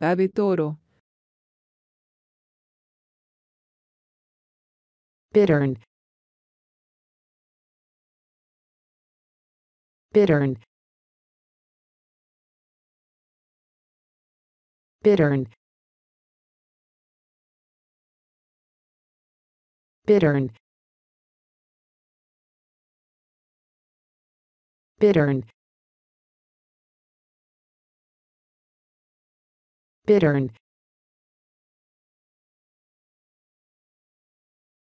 ave toro, bittern. Bittern. Bittern. Bittern. Bittern bittern